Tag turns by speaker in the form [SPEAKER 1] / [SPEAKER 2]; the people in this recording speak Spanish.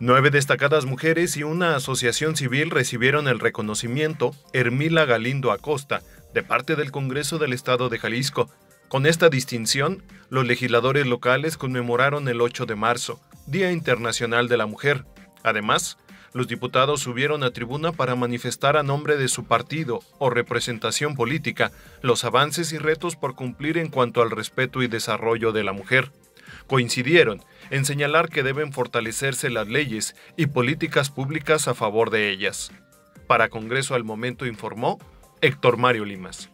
[SPEAKER 1] Nueve destacadas mujeres y una asociación civil recibieron el reconocimiento Hermila Galindo Acosta de parte del Congreso del Estado de Jalisco. Con esta distinción, los legisladores locales conmemoraron el 8 de marzo, Día Internacional de la Mujer. Además, los diputados subieron a tribuna para manifestar a nombre de su partido o representación política los avances y retos por cumplir en cuanto al respeto y desarrollo de la mujer coincidieron en señalar que deben fortalecerse las leyes y políticas públicas a favor de ellas. Para Congreso al Momento informó Héctor Mario Limas.